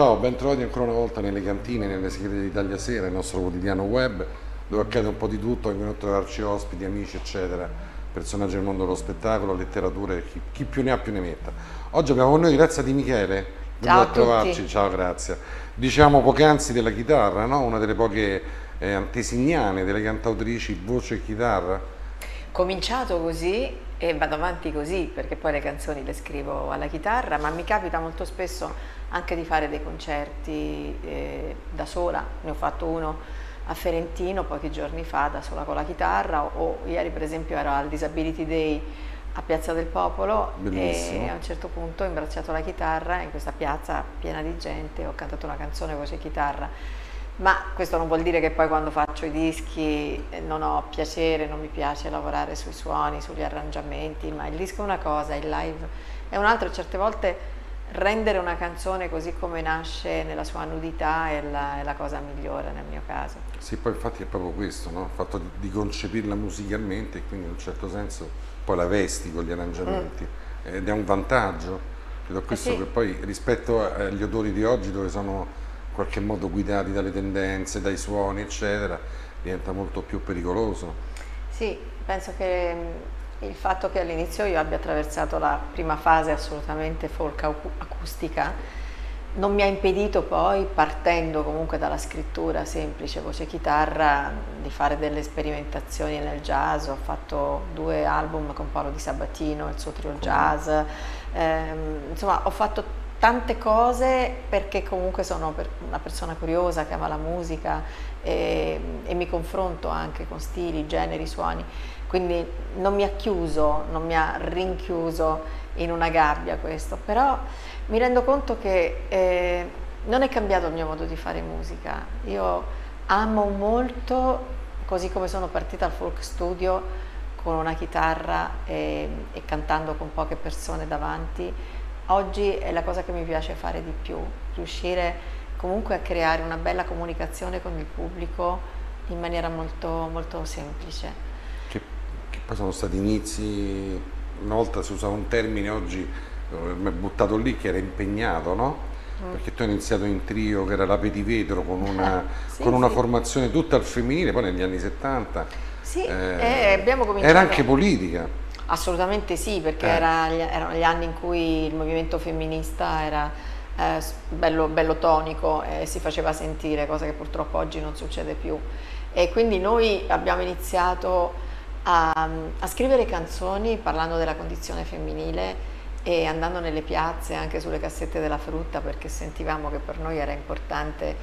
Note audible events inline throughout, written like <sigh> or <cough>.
Ciao, ben trovati ancora una volta nelle cantine, nelle segrete d'Italia Sera, il nostro quotidiano web, dove accade un po' di tutto, vengono a trovarci ospiti, amici, eccetera, personaggi del mondo dello spettacolo, letteratura, chi, chi più ne ha più ne metta. Oggi abbiamo con noi Grazia Di Michele, Ciao a trovarci, ciao Grazia. Diciamo poc'anzi della chitarra, no? Una delle poche eh, antesignane, delle cantautrici voce e chitarra. Cominciato così e vado avanti così perché poi le canzoni le scrivo alla chitarra, ma mi capita molto spesso anche di fare dei concerti eh, da sola. Ne ho fatto uno a Ferentino pochi giorni fa da sola con la chitarra o ieri per esempio ero al Disability Day a Piazza del Popolo Bellissimo. e a un certo punto ho imbracciato la chitarra in questa piazza piena di gente, ho cantato una canzone voce e chitarra. Ma questo non vuol dire che poi quando faccio i dischi eh, non ho piacere, non mi piace lavorare sui suoni, sugli arrangiamenti, ma il disco è una cosa, il live è un'altra certe volte rendere una canzone così come nasce nella sua nudità è la, è la cosa migliore nel mio caso. Sì, poi infatti è proprio questo, no? il fatto di, di concepirla musicalmente e quindi in un certo senso poi la vesti con gli arrangiamenti ed è un vantaggio. Credo questo Mm. sì. che poi rispetto agli odori di oggi dove sono in qualche modo guidati dalle tendenze, dai suoni, eccetera, diventa molto più pericoloso. Sì, penso che mm, il fatto che all'inizio io abbia attraversato la prima fase assolutamente folk acu- acustica non mi ha impedito poi, partendo comunque dalla scrittura semplice, voce chitarra, di fare delle sperimentazioni nel jazz. Ho fatto due album con Paolo Di Sabatino, il suo trio jazz. Ehm, insomma, ho fatto tante cose perché comunque sono una persona curiosa che ama la musica e, e mi confronto anche con stili, generi, suoni. Quindi non mi ha chiuso, non mi ha rinchiuso in una gabbia questo, però mi rendo conto che eh, non è cambiato il mio modo di fare musica. Io amo molto, così come sono partita al folk studio con una chitarra e, e cantando con poche persone davanti, oggi è la cosa che mi piace fare di più, riuscire comunque a creare una bella comunicazione con il pubblico in maniera molto, molto semplice. Poi sono stati inizi, una volta si usava un termine, oggi eh, mi è buttato lì che era impegnato, no? Mm. Perché tu hai iniziato in trio che era la Petivetro con una, Sì, con una sì. formazione tutta al femminile, poi negli anni 70 Sì, eh, e abbiamo cominciato... era anche politica. Assolutamente sì, perché Eh. era erano gli anni in cui il movimento femminista era eh, bello, bello tonico e si faceva sentire, cosa che purtroppo oggi non succede più. E quindi noi abbiamo iniziato a, a scrivere canzoni parlando della condizione femminile e andando nelle piazze, anche sulle cassette della frutta, perché sentivamo che per noi era importante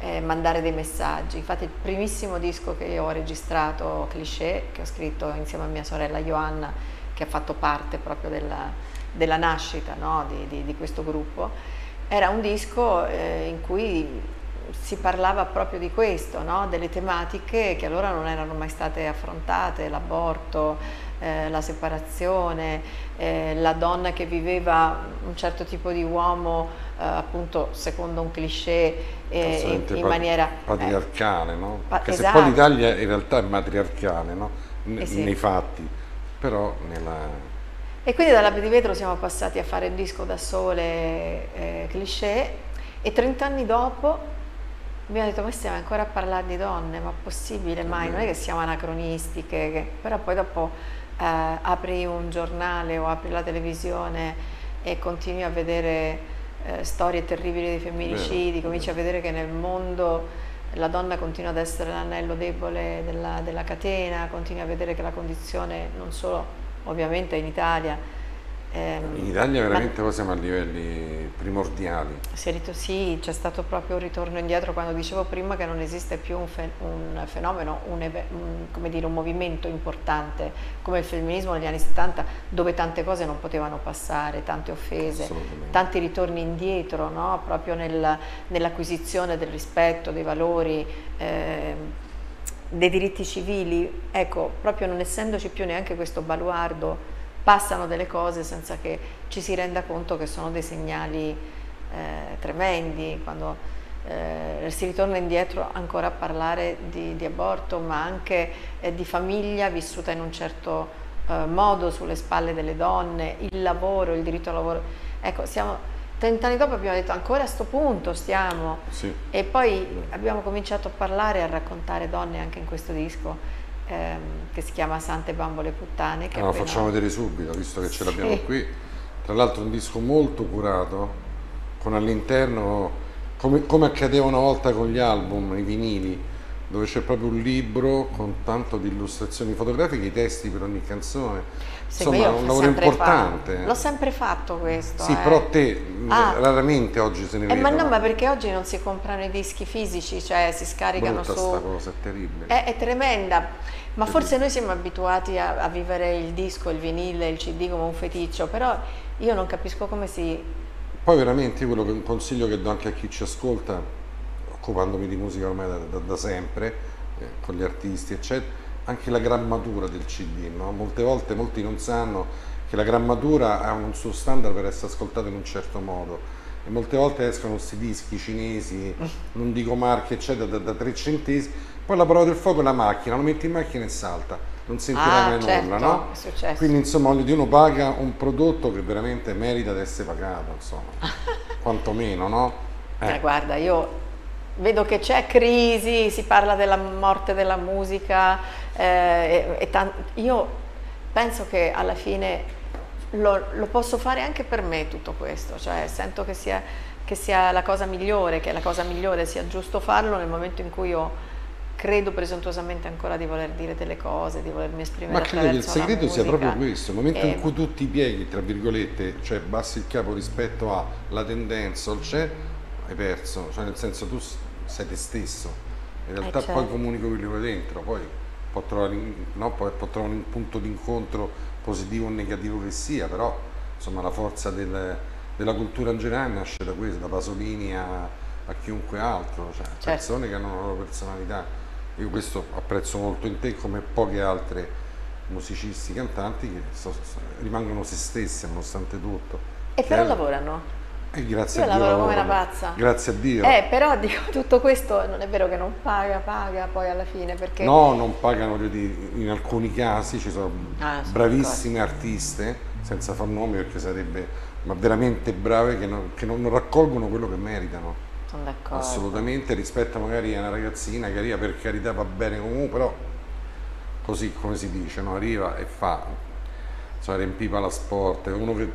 eh, mandare dei messaggi. Infatti il primissimo disco che io ho registrato, Cliché, che ho scritto insieme a mia sorella Joanna, che ha fatto parte proprio della, della nascita no, di, di- di questo gruppo, era un disco eh, in cui si parlava proprio di questo, no? delle tematiche che allora non erano mai state affrontate, l'aborto, eh, la separazione, eh, la donna che viveva un certo tipo di uomo, eh, appunto secondo un cliché, in, in maniera... eh, patriarcale, no? Perché se esatto. poi l'Italia in realtà è matriarcale, no? Ne- Eh sì. Nei fatti, però nella... E quindi dalla di vetro siamo passati a fare il disco da sole, eh, cliché, e 30 anni dopo abbiamo detto, ma stiamo ancora a parlare di donne, ma possibile mai? Non è che siamo anacronistiche, che- però poi dopo eh, apri un giornale o apri la televisione e continui a vedere eh, storie terribili di femminicidi, Vero, cominci a vedere che nel mondo la donna continua ad essere l'anello debole della, della catena, continui a vedere che la condizione non solo ovviamente in Italia ehm, In Italia veramente poi siamo a livelli primordiali. si è rit- sì, c'è stato proprio un ritorno indietro quando dicevo prima che non esiste più un, fe- un fenomeno, un, un- come dire, un movimento importante come il femminismo negli anni 70 dove tante cose non potevano passare, tante offese, tanti ritorni indietro no? proprio nel- nell'acquisizione del rispetto, dei valori, ehm, dei diritti civili. Ecco, proprio non essendoci più neanche questo baluardo, passano delle cose senza che ci si renda conto che sono dei segnali eh, tremendi, quando eh, si ritorna indietro ancora a parlare di, di aborto, ma anche eh, di famiglia vissuta in un certo eh, modo sulle spalle delle donne, il lavoro, il diritto al lavoro. Ecco, siamo 30 anni dopo abbiamo detto ancora a sto punto stiamo Sì. e poi abbiamo cominciato a parlare e a raccontare donne anche in questo disco ehm, che si chiama Sante Bambole Puttane. Che lo appena- facciamo vedere subito, visto che ce l'abbiamo Sì. qui. Tra l'altro un disco molto curato, con all'interno, come, come accadeva una volta con gli album, i vinili, dove c'è proprio un libro con tanto di illustrazioni fotografiche, i testi per ogni canzone. Sì, Insomma, ma è un lavoro importante. L'ho sempre fatto questo. Sì, eh. però te Ah. raramente oggi se ne Eh, vede. ma no, ma perché oggi non si comprano i dischi fisici, cioè si scaricano Brutta su... sta cosa, è terribile. È, è tremenda, ma forse noi siamo abituati a, a vivere il disco, il vinile, il CD come un feticcio, però io non capisco come si... Poi veramente quello che un consiglio che do anche a chi ci ascolta, occupandomi di musica ormai da, da- da sempre, eh, con gli artisti eccetera, anche la grammatura del CD, no? Molte volte molti non sanno che la grammatura ha un suo standard per essere ascoltato in un certo modo e molte volte escono questi dischi cinesi, non dico marche eccetera, da, da 3 centesimi, poi la prova del fuoco è la macchina, lo metti in macchina e salta, non sentirai Ah, mai certo, nulla, no? Quindi insomma voglio dire, uno paga un prodotto che veramente merita di essere pagato, insomma, <laughs> quantomeno, no? Eh, Eh, guarda, io vedo che c'è crisi, si parla della morte della musica, eh, e- e io penso che alla fine lo, lo posso fare anche per me tutto questo, cioè sento che sia, che sia la cosa migliore, che la cosa migliore sia giusto farlo nel momento in cui io credo presuntuosamente ancora di voler dire delle cose, di volermi esprimere Ma credo che il segreto sia proprio questo, il momento in Eh, cui tu ti pieghi, tra virgolette, cioè bassi il capo rispetto alla tendenza, c'è, hai perso, cioè nel senso tu sei te stesso, in realtà Eh, poi certo. comunico quello che dentro, poi può trovare, no, poi può trovare un punto d'incontro positivo o negativo che sia, però insomma la forza del- della cultura in generale nasce da questo, da Pasolini a, a chiunque altro, cioè Certo. persone che hanno la loro personalità. Io questo apprezzo molto in te come poche altre musicisti, cantanti che so- so- rimangono se stessi nonostante tutto. E però Che- lavorano. eh, grazie Io a Dio lavoro come una pazza. Grazie a Dio. Eh, però <laughs> dico, tutto questo non è vero che non paga, paga poi alla fine, perché... No, non pagano, in alcuni casi ci sono Ah, bravissime artiste, senza far nomi perché sarebbe, ma veramente brave che non, che non raccolgono quello che meritano. Sono d'accordo. Assolutamente, rispetto magari a una ragazzina che arriva per carità va bene comunque, però così come si dice, no? arriva e fa, insomma riempiva la sport, uno che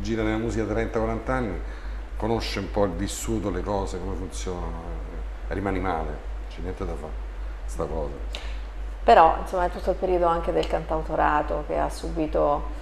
gira nella musica da 30-40 anni conosce un po' il vissuto, le cose, come funzionano, eh, rimani male, c'è niente da fare, sta cosa. Però, insomma, è tutto il periodo anche del cantautorato che ha subito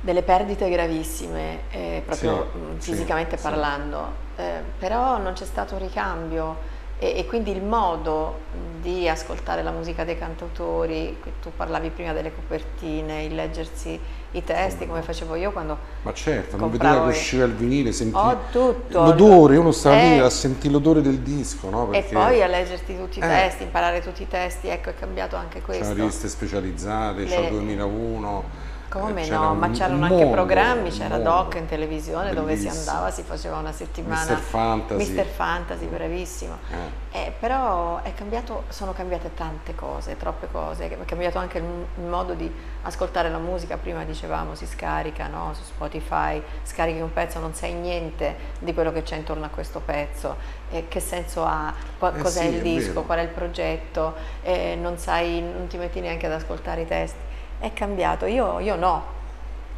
delle perdite gravissime, eh, proprio Sì, sì, fisicamente sì. parlando, Eh, però non c'è stato ricambio e, e quindi il modo di ascoltare la musica dei cantautori, tu parlavi prima delle copertine, il leggersi i testi come facevo io quando Ma certo, non vedeva che usciva il vinile, senti Ho tutto. l'odore, uno stava lì Eh. a sentire l'odore del disco, no? e Perché poi a leggerti tutti i Eh. testi, imparare tutti i testi, ecco è cambiato anche c'erano questo. riviste specializzate, Le- il 2001. Come eh, no, ma c'erano anche mondo, programmi, c'era. Doc in televisione dove si andava, si faceva una settimana. Mr. Fantasy. Mr. Fantasy, bravissimo. Eh. Eh, però è cambiato, sono cambiate tante cose, troppe cose, è cambiato anche il, modo di ascoltare la musica, prima dicevamo si scarica no? su Spotify, scarichi un pezzo, non sai niente di quello che c'è intorno a questo pezzo, eh, che senso ha, Eh cos'è sì, il disco, qual è il progetto, eh, non sai, non ti metti neanche ad ascoltare i testi, è cambiato, io, io no,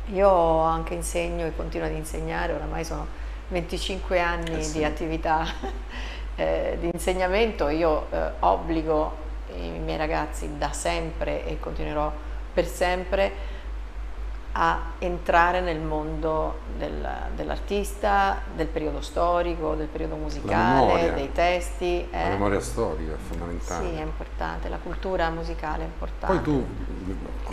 io anche insegno e continuo ad insegnare, oramai sono 25 anni Eh sì. di attività <laughs> eh, di insegnamento, io eh, obbligo i miei ragazzi da sempre e continuerò per sempre a entrare nel mondo del- dell'artista, del periodo storico, del periodo musicale, memoria. dei testi. La eh. memoria storica è fondamentale. Sì, è importante, la cultura musicale è importante. Poi tu,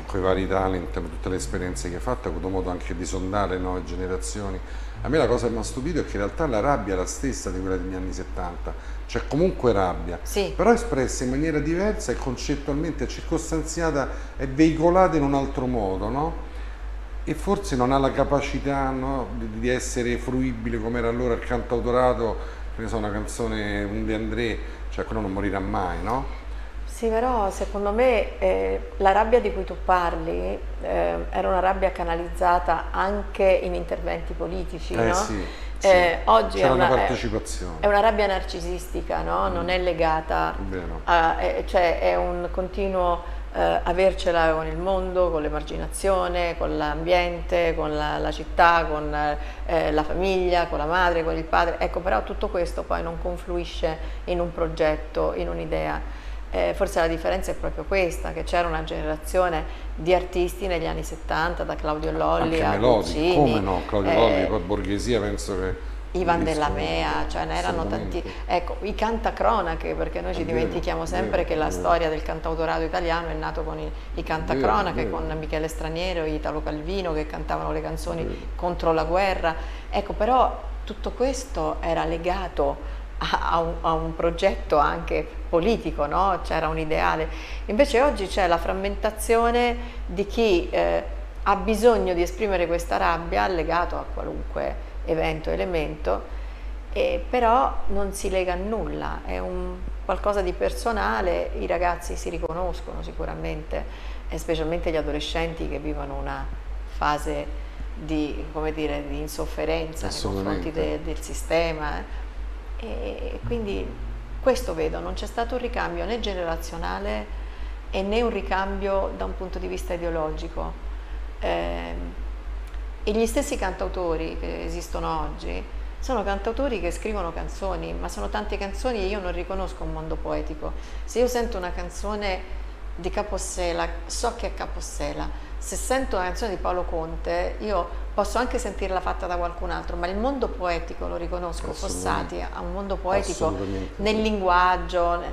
con i vari talent, con tutte le esperienze che hai fatto, hai avuto modo anche di sondare nuove generazioni. A me la cosa che mi ha stupito è che in realtà la rabbia è la stessa di quella degli anni 70, c'è comunque rabbia, Sì. però espressa in maniera diversa e concettualmente circostanziata e veicolata in un altro modo, no? E forse non ha la capacità no, di, di essere fruibile come era allora il cantautorato, che ne so, una canzone, un De André, cioè quello non morirà mai, no? Sì, però secondo me eh, la rabbia di cui tu parli eh, era una rabbia canalizzata anche in interventi politici, eh, no? Sì, sì. Eh, oggi è una, partecipazione. È una rabbia narcisistica, no? Non è legata a, è, cioè è un continuo eh, avercela con il mondo, con l'emarginazione, con l'ambiente, con la, la, città, con eh, la famiglia, con la madre, con il padre. Ecco, però tutto questo poi non confluisce in un progetto, in un'idea. Eh, forse la differenza è proprio questa, che c'era una generazione di artisti negli anni 70, da Claudio Lolli Anche a Melodi, Guccini, come no? Claudio eh, Lolli, poi Borghesia penso che... Ivan Della. Mea, cioè ne erano tanti, ecco, i cantacronache, perché noi ci dimentichiamo sempre che la storia del cantautorato italiano è nato con i, i cantacronache, con Michele Straniero, Italo Calvino che cantavano le canzoni contro la guerra. Ecco, però tutto questo era legato a, un, a un progetto anche politico, no? c'era un ideale. Invece oggi c'è la frammentazione di chi eh, ha bisogno di esprimere questa rabbia legato a qualunque evento, elemento, e però non si lega a nulla, è un qualcosa di personale, i ragazzi si riconoscono sicuramente, e specialmente gli adolescenti che vivono una fase di, come dire, di insofferenza nei confronti de- del sistema. E quindi questo vedo, non c'è stato un ricambio né generazionale e né un ricambio da un punto di vista ideologico. Ehm, e gli stessi cantautori che esistono oggi sono cantautori che scrivono canzoni, ma sono tante canzoni e io non riconosco un mondo poetico. Se io sento una canzone di Capossela, so che è Capossela. Se sento una canzone di Paolo Conte, io posso anche sentirla fatta da qualcun altro, ma il mondo poetico lo riconosco. Fossati ha un mondo poetico nel linguaggio.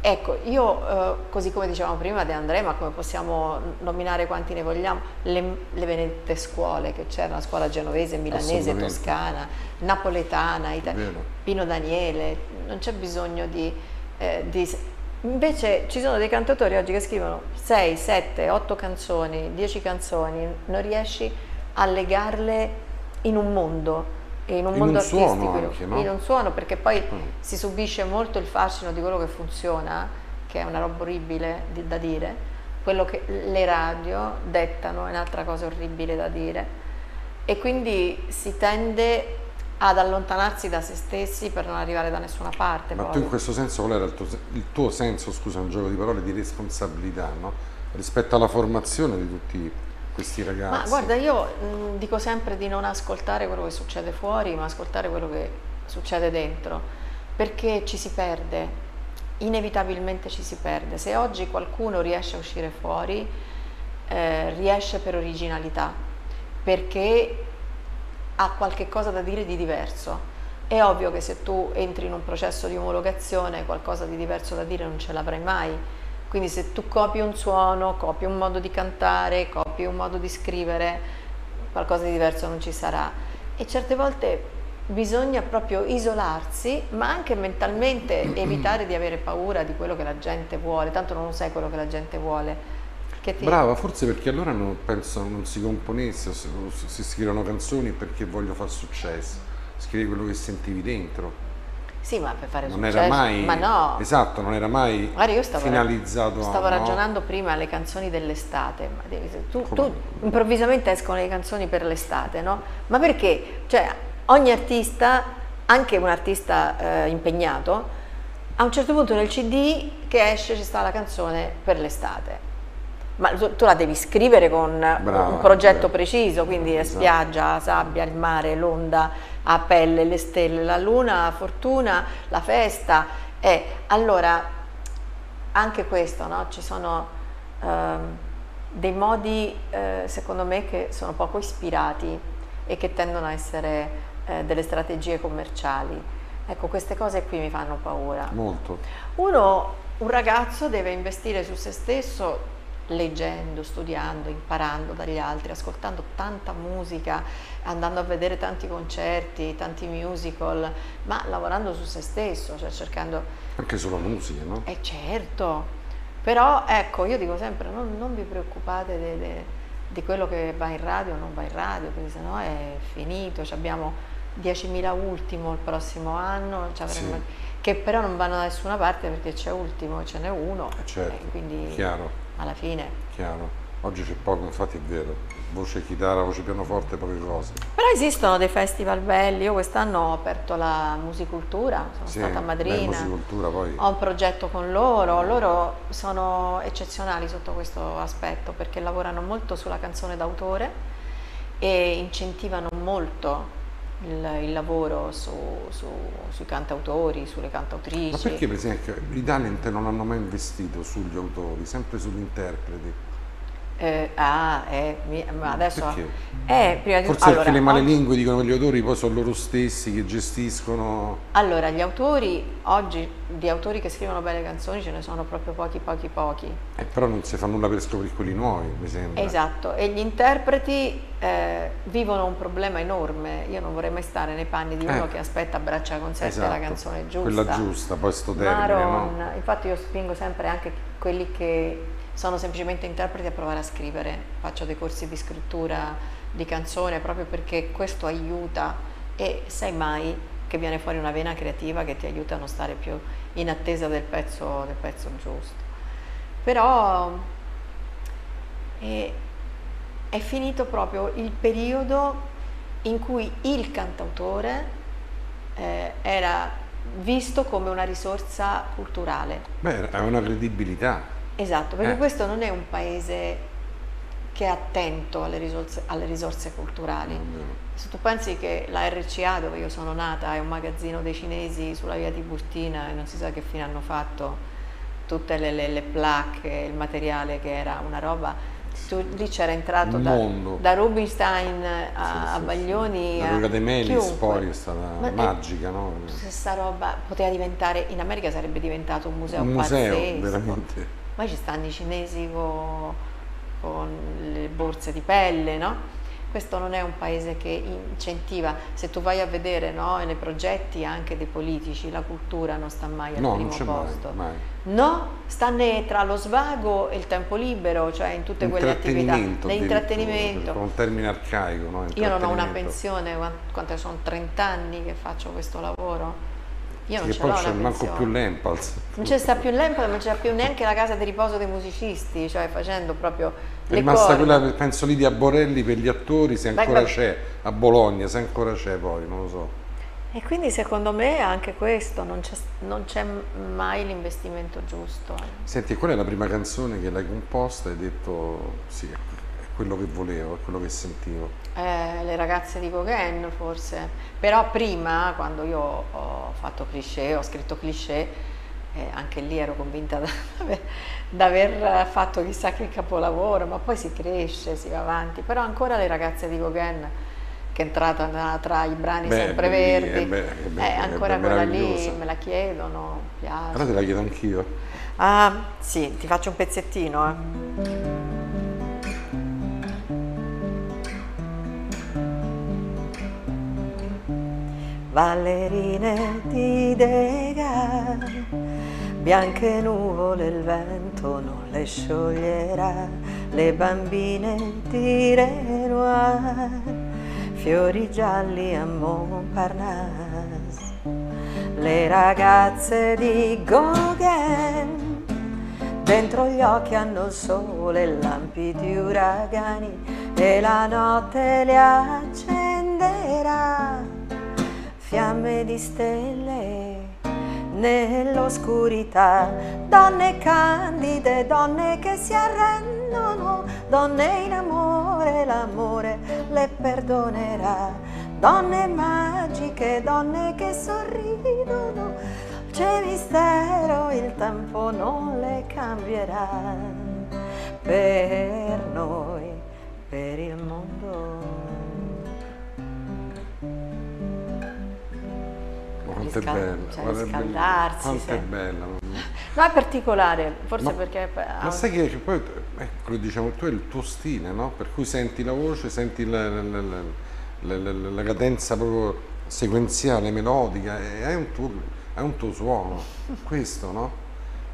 Ecco, io eh, così come dicevamo prima di Andrea, ma come possiamo nominare quanti ne vogliamo, le, le benedette scuole che c'erano, la scuola genovese, milanese, toscana, napoletana, ita- Vero. Pino Daniele, non c'è bisogno di, eh, di- Invece ci sono dei cantautori oggi che scrivono 6, 7, 8 canzoni, 10 canzoni, non riesci a legarle in un mondo, in un In mondo un artistico, anche, no? in un suono, perché poi Mm. si subisce molto il fascino di quello che funziona, che è una roba orribile di- da dire, quello che le radio dettano è un'altra cosa orribile da dire e quindi si tende ad allontanarsi da se stessi per non arrivare da nessuna parte. Ma poi. tu in questo senso qual era il tuo, il tuo senso, scusa, un gioco di parole, di responsabilità, no? Rispetto alla formazione di tutti questi ragazzi? Ma guarda, io mh, dico sempre di non ascoltare quello che succede fuori, ma ascoltare quello che succede dentro, perché ci si perde, inevitabilmente ci si perde. Se oggi qualcuno riesce a uscire fuori, eh, riesce per originalità, perché ha qualche cosa da dire di diverso. È ovvio che se tu entri in un processo di omologazione, qualcosa di diverso da dire non ce l'avrai mai. Quindi se tu copi un suono, copi un modo di cantare, copi un modo di scrivere, qualcosa di diverso non ci sarà. E certe volte bisogna proprio isolarsi, ma anche mentalmente evitare di avere paura di quello che la gente vuole, tanto non sai quello che la gente vuole. Ti- Brava, forse perché allora non, penso non si componesse, si, scrivono canzoni perché voglio far successo, scrivi quello che sentivi dentro. Sì, ma per fare Non successo, era mai, ma no, esatto, non era mai Guarda, io stavo, finalizzato a... stavo no? ragionando prima alle canzoni dell'estate, tu, tu no? improvvisamente escono le canzoni per l'estate, no? Ma perché? Cioè, ogni artista, anche un artista eh, impegnato, a un certo punto nel CD che esce ci sta la canzone per l'estate. Ma tu, la devi scrivere con Brava, un progetto brava. preciso, quindi Esatto. spiaggia, sabbia, il mare, l'onda a pelle, le stelle, la luna, la fortuna, la festa. E allora anche questo, no? ci sono ehm, dei modi eh, secondo me che sono poco ispirati e che tendono a essere eh, delle strategie commerciali. Ecco, queste cose qui mi fanno paura. Molto. Uno, un ragazzo deve investire su se stesso leggendo, studiando, imparando dagli altri, ascoltando tanta musica, andando a vedere tanti concerti, tanti musical, ma lavorando su se stesso, cioè cercando Anche sulla musica, no? eh certo, però ecco, io dico sempre, non, non vi preoccupate de- de- di quello che va in radio o non va in radio, perché sennò è finito, Ci abbiamo 10.000 ultimo il prossimo anno, ci avremmo- Sì. che però non vanno da nessuna parte perché c'è ultimo, ce n'è uno, Eh, certo, quindi chiaro. Alla fine. Chiaro. Oggi c'è poco, infatti è vero. Voce chitarra, voce pianoforte, poche cose. Però esistono dei festival belli, io quest'anno ho aperto la Musicultura, sono Sì, stata musicultura poi. Ho un progetto con loro, loro sono eccezionali sotto questo aspetto perché lavorano molto sulla canzone d'autore e incentivano molto il, il lavoro su- su- sui cantautori, sulle cantautrici. Ma perché per esempio i talent non hanno mai investito sugli autori, sempre sugli interpreti? Eh, ah, eh, mi- ma adesso... Perché? Eh, prima di Forse allora, perché le oggi- malelingue dicono che gli autori poi sono loro stessi che gestiscono. Allora, gli autori, oggi di autori che scrivono belle canzoni ce ne sono proprio pochi, pochi, pochi. Eh, però non si fa nulla per scoprire quelli nuovi, mi sembra. Esatto, e gli interpreti eh, vivono un problema enorme. Io non vorrei mai stare nei panni di uno Eh. che aspetta a braccia concerte la Esatto, canzone giusta. Quella giusta, poi sto termine, Maron, no? infatti io spingo sempre anche quelli che sono semplicemente interpreti a provare a scrivere. Faccio dei corsi di scrittura di canzone proprio perché questo aiuta e sai mai che viene fuori una vena creativa che ti aiuta a non stare più in attesa del pezzo, del pezzo giusto. Però è, è finito proprio il periodo in cui il cantautore eh, era visto come una risorsa culturale. Beh, ha una credibilità. Esatto, perché Eh. questo non è un paese che è attento alle risorse, alle risorse culturali. Se tu pensi che la RCA, dove io sono nata, è un magazzino dei cinesi sulla via Tiburtina e non si sa che fine hanno fatto tutte le, le, le placche, il materiale che era una roba, tu, lì c'era entrato da, da Rubinstein a, Sì, a sì, sì. Baglioni La a droga dei Melis poi è stata Ma magica, no? Questa roba poteva diventare, in America sarebbe diventato un museo Un museo, pazzesco. veramente. Poi ci stanno i cinesi co- con, le borse di pelle, no? Questo non è un paese che incentiva, se tu vai a vedere no, nei progetti anche dei politici, la cultura non sta mai al No, non primo c'è mai, posto. mai. No, sta né tra lo svago e il tempo libero, cioè in tutte quelle attività, Intrattenimento l'intrattenimento. Con un termine arcaico, no? Io non ho una pensione, quan- quante sono 30 anni che faccio questo lavoro. Io non Che ce poi c'è manco più l'Empals. Non c'è sta più l'Empire, non c'è più neanche la casa di riposo dei musicisti, cioè facendo proprio È rimasta quella, penso lì di Aborelli per gli attori, se ancora c'è, a Bologna, se ancora c'è poi, non lo so. E quindi secondo me anche questo, non c'è, non c'è mai l'investimento giusto. Senti, qual è la prima canzone che l'hai composta e hai detto sì, quello che volevo, è quello che sentivo? Eh, le ragazze di Gauguin forse, però prima quando io ho fatto cliché, ho scritto cliché, eh, anche lì ero convinta <laughs> di aver fatto chissà che capolavoro, ma poi si cresce, si va avanti, però ancora le ragazze di Gauguin che è entrata tra i brani Beh, sempre beh, verdi, eh, beh, eh, ancora quella lì me la chiedono, piace. Allora te la chiedo anch'io. Ah, sì, ti faccio un pezzettino. eh. Ballerine di Degas, bianche nuvole il vento non le scioglierà, le bambine di Renoir, fiori gialli a Montparnasse, le ragazze di Gauguin, dentro gli occhi hanno il sole, lampi di uragani e la notte le accenderà fiamme di stelle nell'oscurità, donne candide, donne che si arrendono, donne in amore, l'amore le perdonerà, donne magiche, donne che sorridono, c'è mistero, il tempo non le cambierà, per noi, per il mondo. Quanto è Riscal- bella, cioè, è riscaldarsi. Quanto è sì. bella. No, è particolare, forse Ma- perché... Ma sai che, che poi, ecco, diciamo tu, è il tuo stile, no? Per cui senti la voce, senti la, la- la- la- cadenza proprio sequenziale, melodica, hai un tuo, hai un tuo suono, questo, no?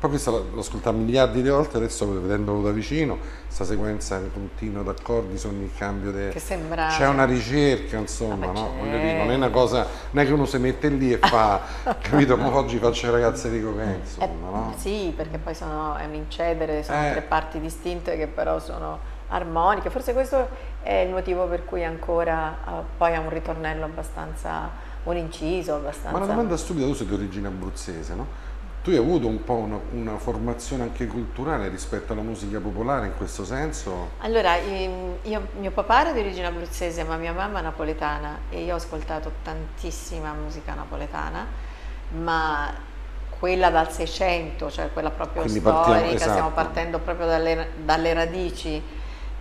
Poi questa l'ho ascoltata miliardi di volte, adesso vedendolo da vicino, questa sequenza in continuo d'accordi su ogni cambio de... Che sembra... C'è una ricerca, insomma, Ah, no? Voglio dire, non è una cosa, non è che uno si mette lì e fa, <laughs> capito, ma oggi faccio le ragazze di Coquet, Eh, insomma, no? Sì, perché poi sono, è un incedere, sono Eh. tre parti distinte che però sono armoniche. Forse questo è il motivo per cui ancora eh, poi ha un ritornello abbastanza, un inciso abbastanza... Ma una domanda stupida, tu sei di origine abruzzese, no? Tu hai avuto un po' una, una formazione anche culturale rispetto alla musica popolare in questo senso? Allora, ehm, io, mio papà era di origine abruzzese, ma mia mamma è napoletana e io ho ascoltato tantissima musica napoletana, ma quella dal 600, cioè quella proprio Quindi storica, partiamo- stiamo esatto. partendo proprio dalle, dalle radici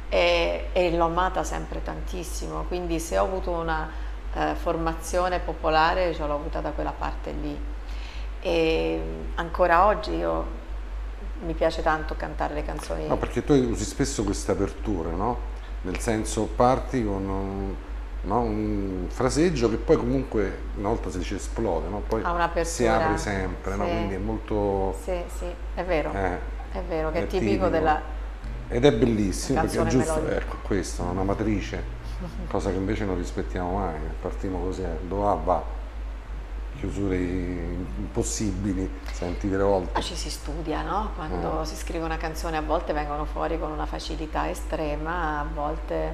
e, e l'ho amata sempre tantissimo, quindi se ho avuto una eh, formazione popolare ce l'ho avuta da quella parte lì. E ancora oggi io, mi piace tanto cantare le canzoni. No, perché tu usi spesso queste aperture, no? Nel senso parti con un, no, un fraseggio che poi comunque una volta si dice esplode, no? Poi si apre sempre, no? sì. Quindi è molto... Sì, sì, è vero, eh, è vero, che è, è tipico, tipico. della... ed è bellissimo perché è giusto, melodica. ecco questo, una matrice, cosa che invece non rispettiamo mai, partiamo così, eh, dove va, va, chiusure impossibili, senti delle volte. Ah, ci si studia, no? Quando Eh. si scrive una canzone a volte vengono fuori con una facilità estrema, a volte,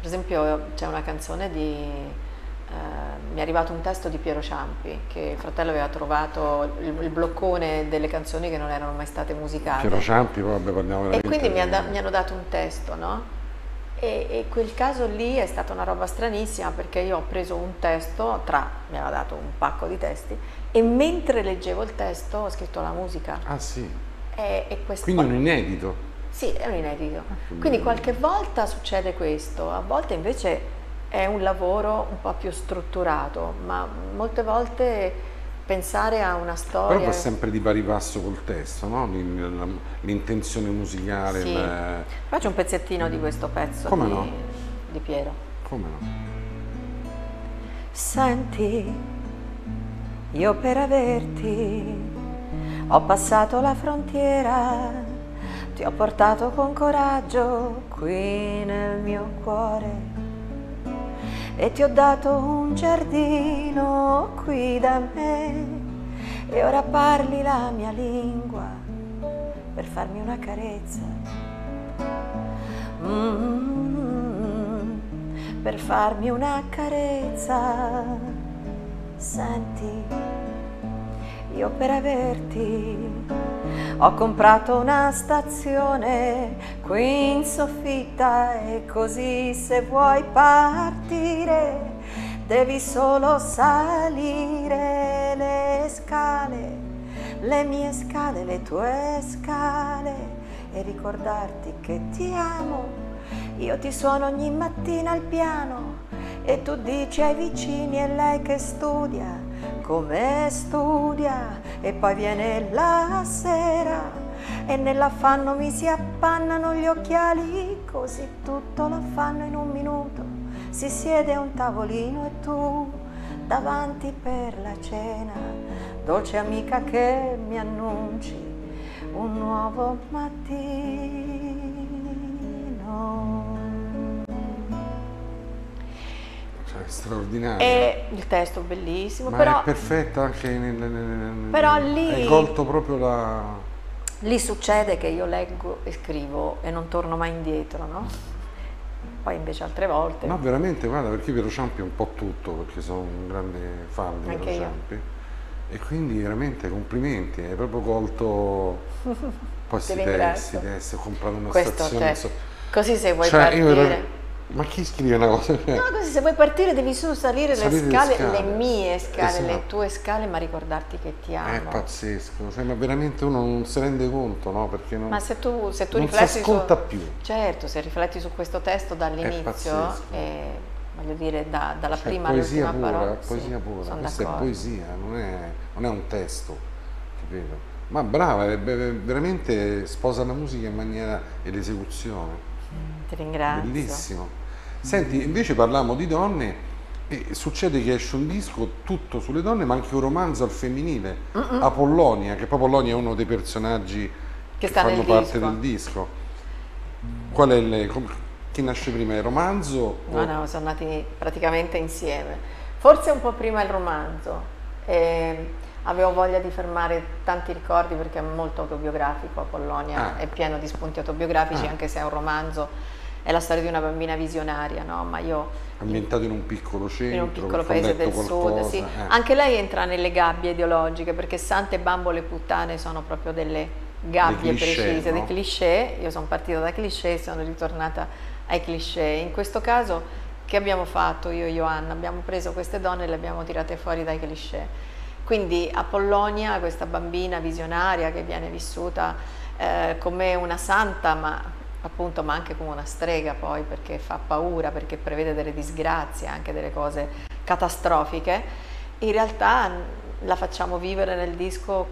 per esempio c'è una canzone di... eh, mi è arrivato un testo di Piero Ciampi, che il fratello aveva trovato il, il bloccone delle canzoni che non erano mai state musicate. Piero Ciampi, poi vabbè, parliamo E quindi mi, da- mi hanno dato un testo, no? E, e quel caso lì è stata una roba stranissima perché io ho preso un testo, tra, mi aveva dato un pacco di testi, e mentre leggevo il testo ho scritto la musica. Ah sì, E, e questo, quindi un inedito. Sì, è un inedito. che Quindi qualche volta succede questo, a volte invece è un lavoro un po' più strutturato, ma molte volte pensare a una Però storia... va sempre di pari passo col testo, no? L'in- la- L'intenzione musicale, Sì. il- Faccio un pezzettino di questo pezzo Come di, no? di Piero. come no? Senti, io per averti ho passato la frontiera, ti ho portato con coraggio qui nel mio cuore e ti ho dato un giardino qui da me e ora parli la mia lingua per farmi una carezza. Mm, per farmi una carezza. Senti, io per averti ho comprato una stazione qui in soffitta e così se vuoi partire devi solo salire le scale, le mie scale, le tue scale e ricordarti che ti amo. Io ti suono ogni mattina al piano e tu dici ai vicini e lei che studia, come studia e poi viene la sera e nell'affanno mi si appannano gli occhiali, così tutto lo fanno in un minuto. Si siede a un tavolino e tu davanti per la cena, dolce amica che mi annunci un nuovo mattino. Straordinario. E il testo bellissimo, Ma però è perfetta anche nel, nel- nel- Però lì- Hai colto proprio la... lì succede che io leggo e scrivo e non torno mai indietro, no? Poi invece altre volte, No, veramente, guarda, perché Piero Ciampi è un po' tutto, perché sono un grande fan di Anche Piero io. Ciampi. E quindi veramente complimenti, hai proprio colto <laughs> poi Ti sti testi, testi, ho comprato una questo stazione. cioè, so- così se vuoi Cioè, io partire... ero- Ma chi scrive una cosa? Cioè, No, così se vuoi partire devi solo salire, Salire le, le scale, scale. le mie scale, le Esatto. tue scale, ma ricordarti che ti amo. È pazzesco, cioè, ma veramente uno non si rende conto, no? Perché non, Ma se tu, se tu non si rifletti ascolta su... più. Certo, se rifletti su questo testo dall'inizio, eh, voglio dire, da- dalla Cioè, prima all'ultima parola. poesia pura, questa è poesia, non è, non è un testo, capito? Ma brava, è be- veramente sposa la musica in maniera e l'esecuzione, Ti ringrazio. bellissimo. Senti, invece parliamo di donne E succede che esce un disco tutto sulle donne, ma anche un romanzo al femminile, mm -mm. Apollonia, che poi Apollonia è uno dei personaggi che, che fanno parte disco. del disco. Qual è il, chi nasce prima, il romanzo? No, o... no, sono nati praticamente insieme. Forse un po' prima il romanzo. E avevo voglia di fermare tanti ricordi perché è molto autobiografico, Apollonia ah. è pieno di spunti autobiografici, ah. anche se è un romanzo è la storia di una bambina visionaria, no? Ma io ambientato in un piccolo centro, in un piccolo paese del qualcosa, sud, sì. eh. Anche lei entra nelle gabbie ideologiche perché sante bambole puttane sono proprio delle gabbie cliché, precise, no? dei cliché. Io sono partita da cliché e sono ritornata ai cliché. In questo caso che abbiamo fatto io e Johanna? Abbiamo preso queste donne e le abbiamo tirate fuori dai cliché. Quindi Apollonia, questa bambina visionaria che viene vissuta eh, come una santa, ma appunto ma anche come una strega poi perché fa paura, perché prevede delle disgrazie, anche delle cose catastrofiche, in realtà la facciamo vivere nel disco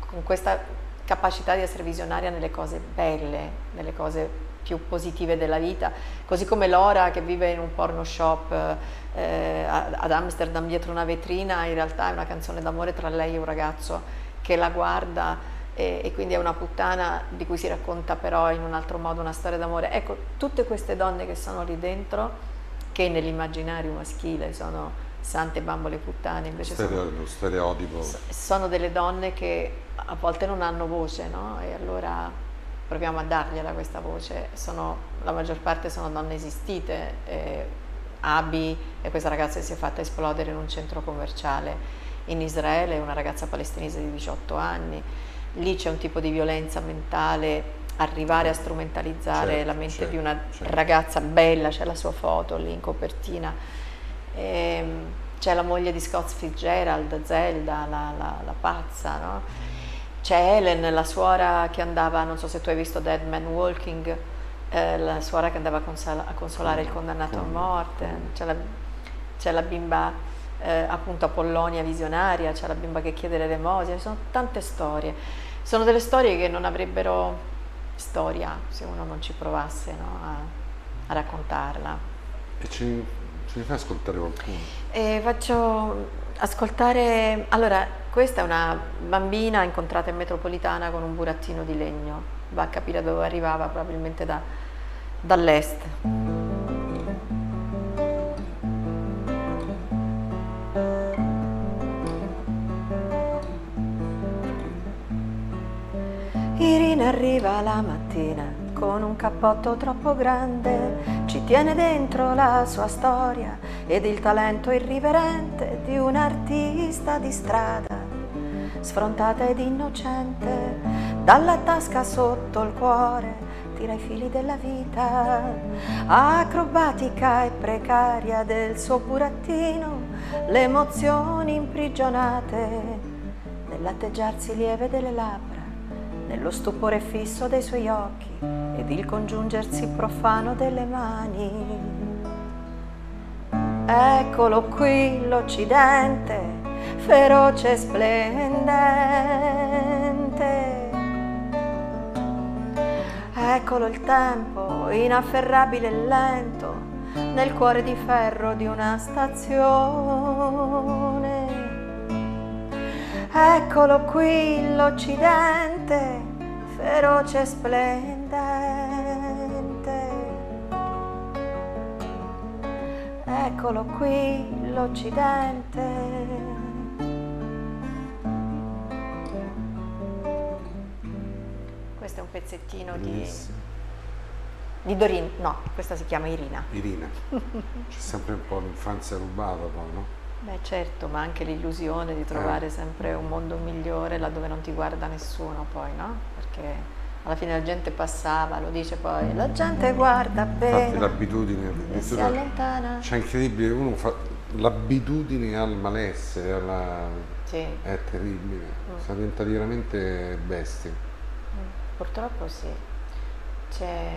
con questa capacità di essere visionaria nelle cose belle, nelle cose più positive della vita, così come Lora che vive in un porno shop eh, ad Amsterdam dietro una vetrina, in realtà è una canzone d'amore tra lei e un ragazzo che la guarda e, e, quindi è una puttana di cui si racconta però in un altro modo una storia d'amore. Ecco, tutte queste donne che sono lì dentro, che nell'immaginario maschile sono sante bambole puttane, invece Stereo, sono, stereotipo. sono delle donne che a volte non hanno voce, no? E allora proviamo a dargliela questa voce. Sono, la maggior parte sono donne esistite. Eh, Abi è questa ragazza che si è fatta esplodere in un centro commerciale in Israele, una ragazza palestinese di 18 anni lì c'è un tipo di violenza mentale, arrivare a strumentalizzare certo, la mente certo, di una certo. ragazza bella, c'è la sua foto lì in copertina, ehm, c'è la moglie di Scott Fitzgerald, Zelda, la, la, la pazza, no? c'è Helen, la suora che andava, non so se tu hai visto Dead Man Walking, eh, la suora che andava a, consola, a consolare il condannato a morte, c'è la, c'è la bimba eh, appunto Apollonia visionaria, c'è la bimba che chiede l'elemosina, ci sono tante storie. Sono delle storie che non avrebbero storia se uno non ci provasse no, a, a, raccontarla. E ci, ce ne fai ascoltare qualcuno? E faccio ascoltare, allora questa è una bambina incontrata in metropolitana con un burattino di legno, va a capire dove arrivava, probabilmente da, dall'est. Arriva la mattina con un cappotto troppo grande, ci tiene dentro la sua storia ed il talento irriverente di un artista di strada, sfrontata ed innocente, dalla tasca sotto il cuore tira i fili della vita, acrobatica e precaria del suo burattino, le emozioni imprigionate nell'atteggiarsi lieve delle labbra nello stupore fisso dei suoi occhi ed il congiungersi profano delle mani. Eccolo qui l'Occidente, feroce e splendente. Eccolo il tempo, inafferrabile e lento, nel cuore di ferro di una stazione. Eccolo qui l'Occidente, feroce e splendente. Eccolo qui l'Occidente. Questo è un pezzettino di, di Dorin, no, questa si chiama Irina. Irina. <laughs> C'è sempre un po' l'infanzia rubata poi, no? Beh certo, ma anche l'illusione di trovare eh. sempre un mondo migliore laddove non ti guarda nessuno poi, no? Perché alla fine la gente passava, lo dice poi, la gente guarda bene. Infatti l'abitudine e si allontana. C'è incredibile, uno fa l'abitudine al malessere, alla... sì. è terribile, mm. si diventa veramente bestie. Mm. Purtroppo sì, c'è,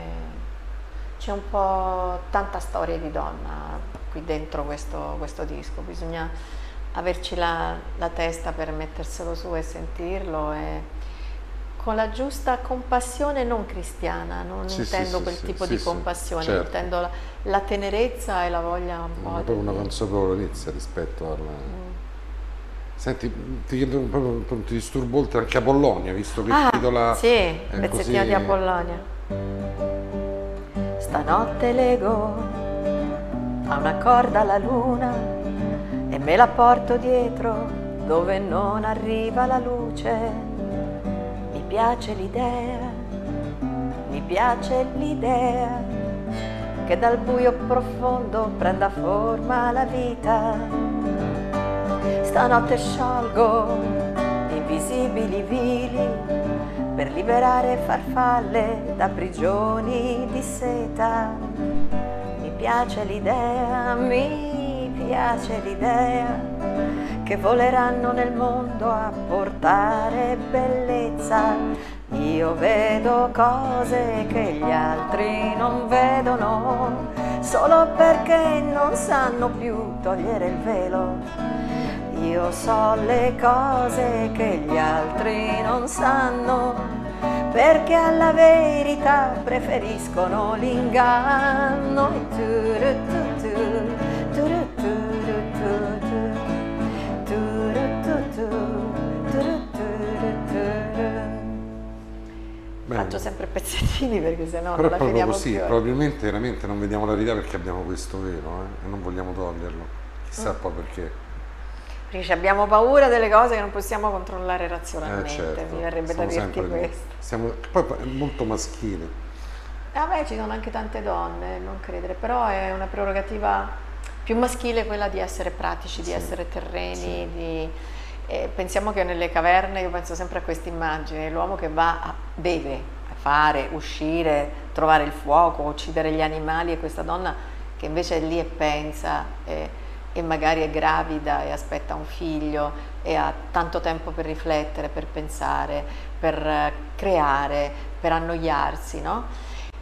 c'è un po' tanta storia di donna qui dentro questo, questo disco, bisogna averci la, la, testa per metterselo su e sentirlo e con la giusta compassione non cristiana, non Sì, intendo sì, quel sì, tipo di sì, compasione, certo. intendo la, la tenerezza e la voglia un po' Ma proprio una consapevolezza rispetto alla... Mm. Senti, ti chiedo ti disturbo oltre anche Apollonia, visto che Ah, titola... sì, pezzettino così- di Apollonia. Stanotte lego a una corda la luna e me la porto dietro dove non arriva la luce. Mi piace l'idea, mi piace l'idea che dal buio profondo prenda forma la vita. Stanotte sciolgo invisibili vili per liberare farfalle da prigioni di seta. Piace l'idea, mi piace l'idea che voleranno nel mondo a portare bellezza. Io vedo cose che gli altri non vedono, solo perché non sanno più togliere il velo. Io so le cose che gli altri non sanno, perché alla verità preferiscono l'inganno. Bene. Faccio sempre pezzettini perché sennò Però non la finiamo così, più. probabilmente veramente non vediamo la verità perché abbiamo questo velo eh, e non vogliamo toglierlo. Mm. Chissà poi perché. Perché abbiamo paura delle cose che non possiamo controllare Eh, razionalmente, certo, mi verrebbe da dirti questo. Siamo- poi è molto maschile. Eh, Vabbè, ci sono anche tante donne, non credere, però è una prerogativa più maschile quella di essere pratici, di Sì, essere terreni, sì. di... eh, pensiamo che nelle caverne, io penso sempre a questa immagine, l'uomo che va a, deve fare, uscire, trovare il fuoco, uccidere gli animali e questa donna che invece è lì e pensa e, e magari è gravida e aspetta un figlio e ha tanto tempo per riflettere, per pensare, per eh, creare, per annoiarsi, no?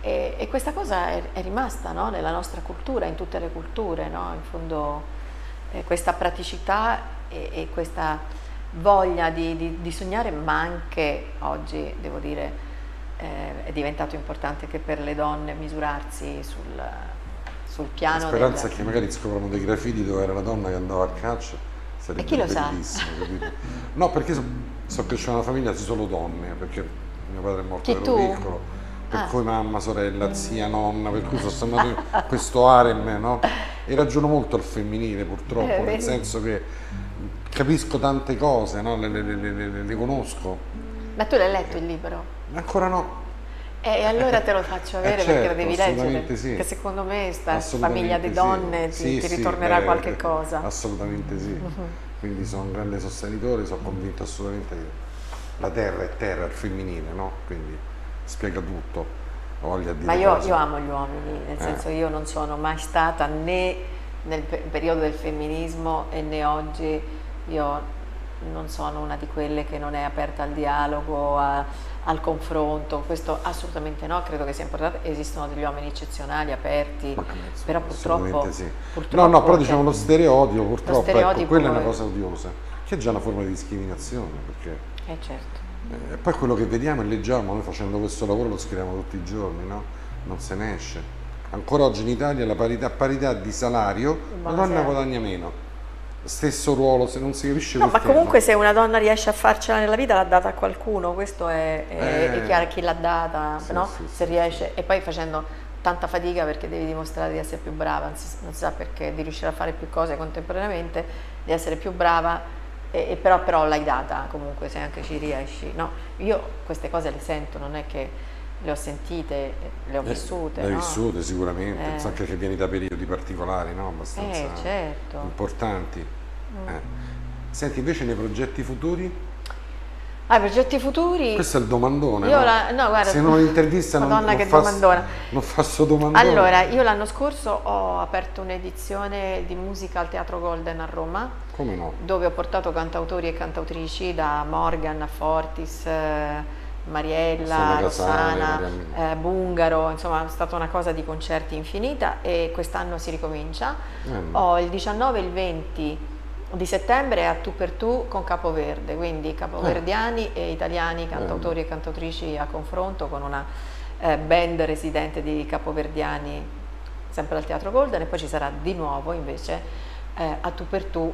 E, e questa cosa è, è rimasta no? nella nostra cultura, in tutte le culture, no? in fondo eh, questa praticità e, e questa voglia di, di- di sognare, ma anche oggi, devo dire, eh, è diventato importante che per le donne misurarsi sul, sul La piano speranza del... è che magari scoprono dei graffiti dove era la donna che andava a caccia. Sarebbe E chi lo sa? bellissimo, capito? No, perché so, so cresciuto in una famiglia di solo donne, perché mio padre è morto Chi ero piccolo. Per Ah. cui mamma, sorella, zia, nonna, per cui sono andato in <laughs> questo harem, no? E ragiono molto al femminile purtroppo, Eh, nel senso che capisco tante cose, no? le- le- le- le conosco. Ma tu l'hai letto il libro? Ancora no, E allora te lo faccio Eh, avere perché certo, lo devi leggere, sì. che secondo me sta famiglia di sì. donne ti, Sì, ti sì, ritornerà beh, qualche eh, cosa. Assolutamente sì. Mhm. Quindi sono un grande sostenitore, sono convinto assolutamente che la terra è terra, il femminile, no? Quindi spiega tutto. Ho voglia di Ma io, io amo gli uomini, nel Eh. senso io non sono mai stata né nel pe- periodo del femminismo e né oggi io non sono una di quelle che non è aperta al dialogo, a- al confronto, questo assolutamente no, credo che sia importante, esistono degli uomini eccezionali, aperti, però purtroppo, sì. purtroppo No, no, però diciamo lo stereotipo, purtroppo, stereotipo ecco, quella è una cosa odiosa, che è già una forma di discriminazione, perché Eh certo. eh, poi quello che vediamo e leggiamo, noi facendo questo lavoro lo scriviamo tutti i giorni, no? Non se ne esce. Ancora oggi in Italia la parità, parità di salario, la donna guadagna meno. Stesso ruolo, se non si capisce No, ma comunque se una donna riesce a farcela nella vita l'ha data a qualcuno, questo è, è- Eh. è chiaro chi l'ha data, Sì, no? sì, se sì, riesce, e poi facendo tanta fatica perché devi dimostrare di essere più brava, non si, non si sa perché, di riuscire a fare più cose contemporaneamente, di essere più brava, e, e però, però l'hai data comunque se anche ci riesci. No, io queste cose le sento, non è che le ho sentite, le ho Eh, vissute. Le hai no? vissute sicuramente, Eh. so anche che vieni da periodi particolari, no? Abbastanza Eh, certo. importanti. Mm. Eh. Senti, invece nei progetti futuri, Ah, i progetti futuri... questo è il domandone. Io no? la- no, guarda, Se non intervista non, Madonna non che fa, domandona. Non fa sto domandone. Allora, io l'anno scorso ho aperto un'edizione di musica al Teatro Golden a Roma, Come no? dove ho portato cantautori e cantautrici da Morgan a Fortis, eh, Mariella, Rossana eh, Bungaro, insomma è stata una cosa di concerti infinita e quest'anno si ricomincia. Eh, no. Ho il 19 e il 20 di settembre a tu per tu con Capoverde, quindi capoverdiani e italiani, cantautori e cantautrici a confronto con una eh, band residente di capoverdiani sempre al Teatro Golden e poi ci sarà di nuovo invece eh, a tu per tu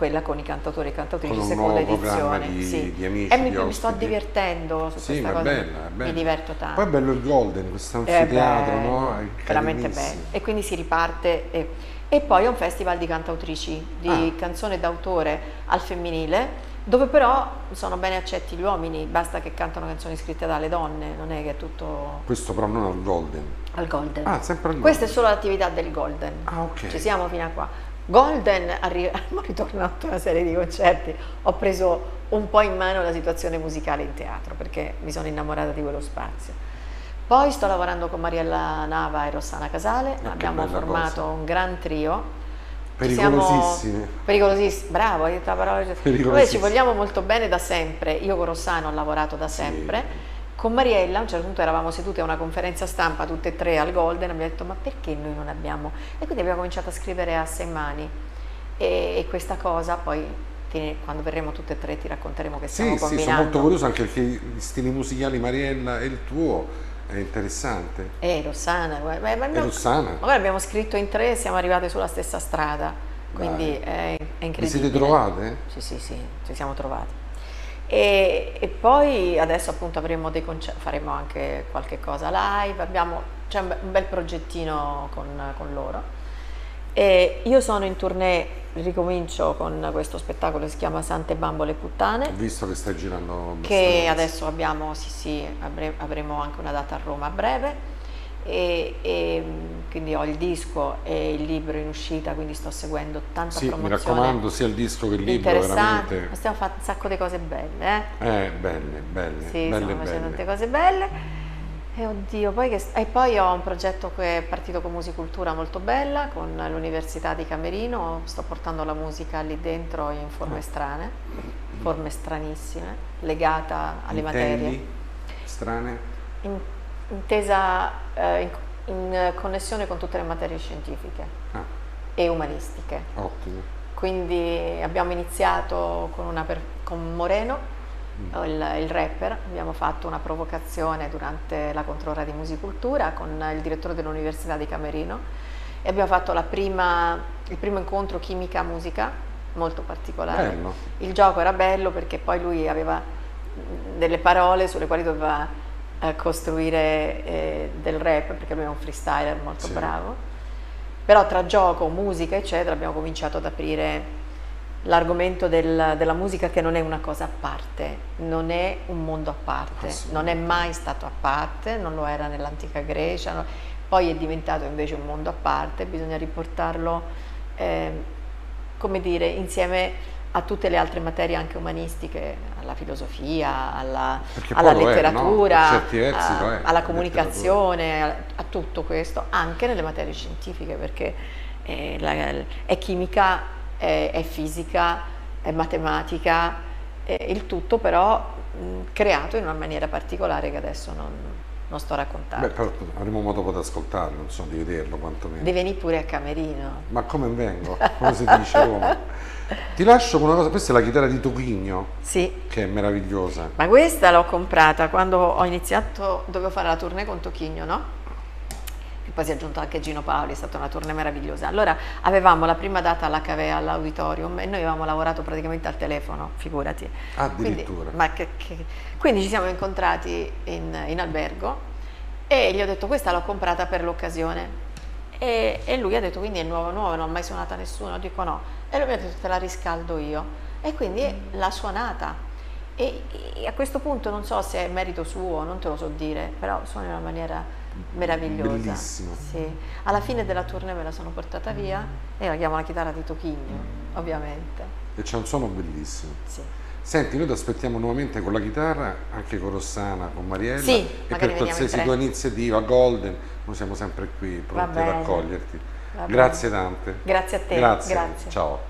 quella con i cantautori e cantautrici, Con seconda edizione. di- sì. di amici, E mi, mi sto divertendo su Sì, questa cosa, bella, bella. mi diverto tanto. Poi è bello il Golden, questo anfiteatro, no? È veramente bello. E quindi si riparte. E, e poi è un festival di cantautrici, di Ah. canzone d'autore al femminile, dove però sono bene accetti gli uomini, basta che cantano canzoni scritte dalle donne, non è che è tutto Questo però non al Golden. al Golden. Ah, sempre al Questa è Golden. solo l'attività del Golden. Ah, ok. Ci siamo fino a qua. Golden, abbiamo <laughs> ritornato a una serie di concerti, ho preso un po' in mano la situazione musicale in teatro perché mi sono innamorata di quello spazio. Poi sto lavorando con Mariella Nava e Rossana Casale, che abbiamo bella formato cosa. un gran trio. Pericolosissime. Pericolosissimi, bravo, hai detto la parola. Noi ci vogliamo molto bene da sempre, io con Rossana ho lavorato da sempre. Con Mariella a un certo punto eravamo sedute a una conferenza stampa tutte e tre al Golden e abbiamo detto ma perché noi non abbiamo? E quindi abbiamo cominciato a scrivere a sei mani e, e questa cosa poi quando verremo tutte e tre ti racconteremo che stiamo Sì, sì, sono combinando. molto curioso anche perché gli stili musicali Mariella e il tuo è interessante. Eh, Rossana, guarda, ma- abbiamo- Rossana? ma abbiamo scritto in tre e siamo arrivate sulla stessa strada, quindi Dai. è, è Vi incredibile. siete trovate? Sì, sì, sì, ci siamo trovati. E, e poi adesso appunto avremo dei concerti, faremo anche qualche cosa live, abbiamo, c'è un be- un bel progettino con, con loro. E io sono in tournée, ricomincio con questo spettacolo che si chiama Sante Bambole Ho Puttane, visto che stai girando che abbastanza. adesso abbiamo, sì sì, avre- avremo anche una data a Roma a breve. E, e, quindi ho il disco e il libro in uscita, quindi sto seguendo tanta Sì, mi promozione raccomando, sia il disco che il libro, interessante. veramente. Ma stiamo facendo un sacco di cose belle, eh? Eh, belle, belle, Sì, belle, stiamo facendo tante cose belle. E oddio, poi che... e poi ho un progetto che è partito con Musicultura molto bella, con l'Università di Camerino, sto portando la musica lì dentro in Ah. forme strane, forme stranissime, legata alle materie, Intendi? Strane? in- intesa eh, in, in connessione con tutte le materie scientifiche Ah, e umanistiche. ottimo. Quindi abbiamo iniziato con, una per- con Moreno, Mm. il, il rapper, abbiamo fatto una provocazione durante la controra di Musicultura con il direttore dell'Università di Camerino e abbiamo fatto la prima- il primo incontro chimica-musica molto particolare. Bello. Il gioco era bello perché poi lui aveva mh, delle parole sulle quali doveva eh, costruire eh, del rap, perché lui è un freestyler molto Sì. bravo. Però tra gioco, musica, eccetera, abbiamo cominciato ad aprire l'argomento del- della musica che non è una cosa a parte, non è un mondo a parte, non è mai stato a parte, non lo era nell'antica Grecia, no- poi è diventato invece un mondo a parte, bisogna riportarlo, ehm, come dire, insieme a tutte le altre materie anche umanistiche, alla filosofia, alla, alla lo è, letteratura, no? Versi a- è, alla la comunicazione, a, a tutto questo, anche nelle materie scientifiche, perché eh, la- è chimica, è, è fisica, è matematica, è il tutto però mh, creato in una maniera particolare che adesso non, non sto raccontando. Beh, però avremo modo poi di ascoltarlo, so, di vederlo quantomeno. Devi venire pure a Camerino. Ma come vengo? <laughs> Come si dice a Roma? Ti lascio con una cosa, questa è la chitarra di Toquigno, Sì, che è meravigliosa. ma questa l'ho comprata quando ho iniziato, dovevo fare la tournée con Tochigno, no? E poi si è aggiunto anche Gino Paoli, è stata una tournée meravigliosa. Allora avevamo la prima data alla Cavea, all'auditorium e noi avevamo lavorato praticamente al telefono, figurati. Quindi, Addirittura. ma che- che- quindi ci siamo incontrati in, in albergo e gli ho detto questa l'ho comprata per l'occasione. E, e lui ha detto quindi è nuova nuova, non ho mai suonata nessuno, dico no. E lui mi ha detto te la riscaldo io. E quindi l'ha suonata. E, e a questo punto non so se è merito suo, non te lo so dire, però suona in una maniera meravigliosa. Bellissimo. Sì. Alla fine della tournée me la sono portata via e la chiamo la chitarra di Tochigno, ovviamente. E c'è un suono bellissimo. Sì. Senti, noi ti aspettiamo nuovamente con la chitarra, anche con Rossana, con Mariella. Sì, e per qualsiasi tua iniziativa, Golden, noi siamo sempre qui pronti a bene. raccoglierti. Va Grazie tante. Grazie a te, Grazie. grazie. Ciao.